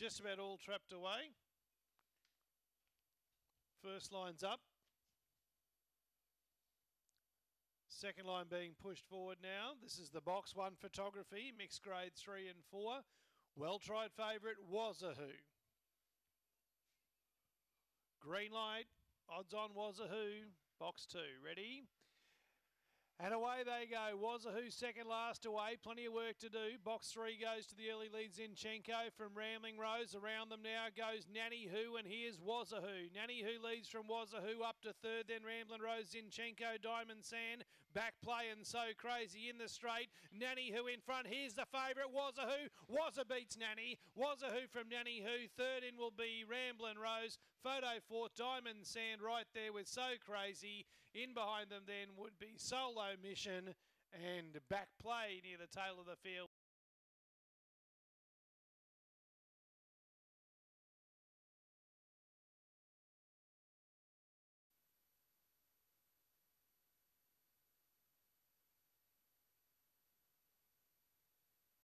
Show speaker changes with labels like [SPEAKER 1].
[SPEAKER 1] Just about all trapped away. First line's up. Second line being pushed forward now. This is the box one photography, mixed grade three and four. Well tried favourite Wazahoo. Green light, odds on Wazahoo. Box two, ready? And away they go. Wazahoo second last away. Plenty of work to do. Box three goes to the early lead Zinchenko from Rambling Rose. Around them now goes Nanny Who, and here's Wazahoo. Nanny Who leads from Wazahoo up to third. Then Rambling Rose, Zinchenko, Diamond Sand. Back play and so crazy in the straight. Nanny Who in front. Here's the favourite. Wazahoo. Wazza beats Nanny. Wazahoo from Nanny Who. Third in will be Rambling Rose. Photo fourth. Diamond Sand right there with so crazy. In behind them then would be Solo Mission and back play near the tail of the field.